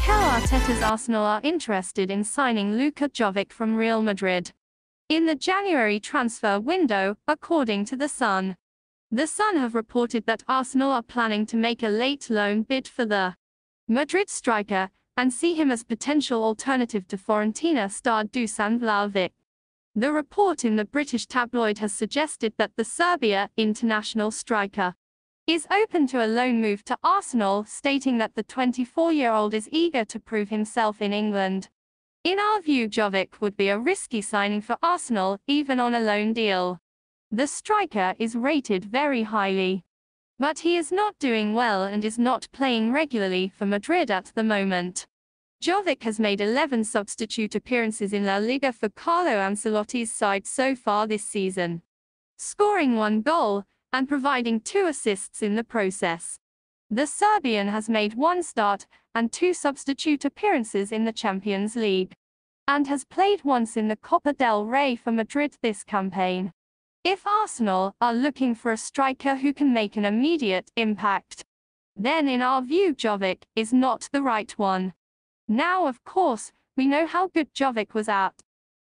Mikel Arteta's Arsenal are interested in signing Luka Jovic from Real Madrid. In the January transfer window, according to The Sun. The Sun have reported that Arsenal are planning to make a late loan bid for the Madrid striker, and see him as potential alternative to Fiorentina star Dusan Vlahovic. The report in the British tabloid has suggested that the Serbia international striker is open to a loan move to Arsenal, stating that the 24-year-old is eager to prove himself in England. In our view Jovic would be a risky signing for Arsenal, even on a loan deal. The striker is rated very highly. But he is not doing well and is not playing regularly for Madrid at the moment. Jovic has made 11 substitute appearances in La Liga for Carlo Ancelotti's side so far this season, scoring one goal and providing two assists in the process. The Serbian has made one start and two substitute appearances in the Champions League, and has played once in the Copa del Rey for Madrid this campaign. If Arsenal are looking for a striker who can make an immediate impact, then in our view Jovic is not the right one. Now of course, we know how good Jovic was at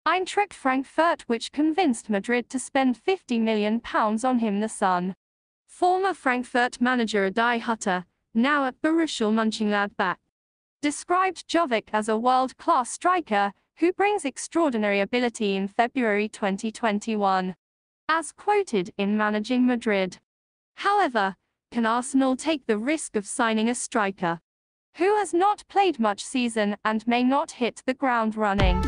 Eintracht Frankfurt which convinced Madrid to spend £50 million on him the Sun. Former Frankfurt manager Adi Hutter, now at Borussia Mönchengladbach, described Jovic as a world-class striker who brings extraordinary ability in February 2021. As quoted in Managing Madrid. However, can Arsenal take the risk of signing a striker who has not played much season and may not hit the ground running?